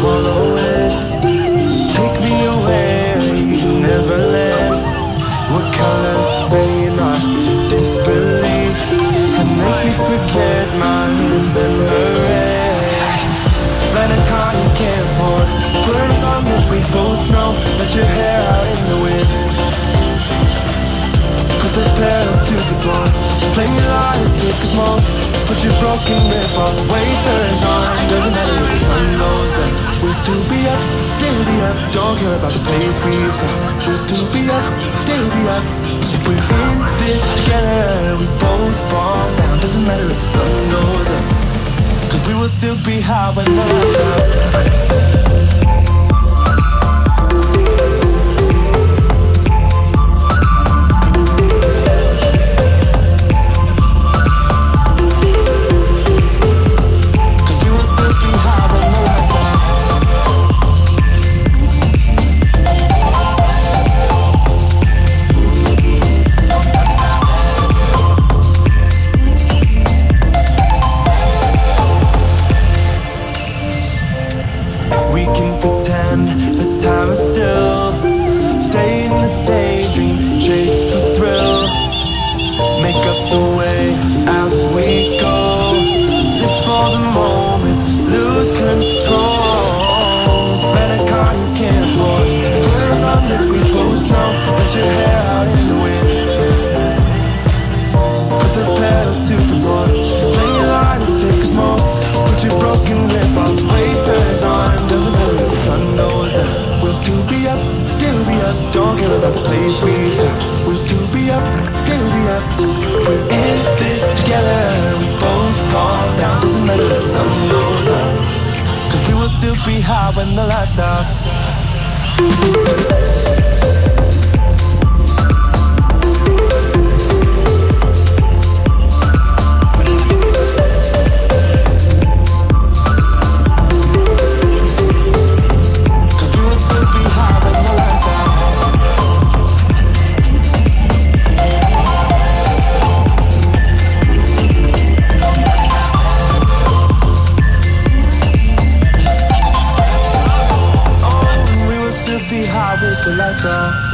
swallow it. Take me away, Neverland. What colors fade my disbelief and make me forget my memory. Let a car you can't afford. Put on a song that we both know. Let your hair out in the wind. Put the pedal to the floor. Play me and take a smoke. Put your broken lip off. Wafers on. Doesn't matter if the sun goes down. We'll still be up, still be up. Don't care about the place we found. We'll still be up, still be up. We're in this together. We both fall down. Doesn't matter if the sun goes up. Cause we will still be high when the lights. Can pretend the time is still. Care about the place we found. We'll still be up, still be up. We're in this together. We both fall down. Doesn't matter if the sun goes up. Cause we will still be high when the lights out. So.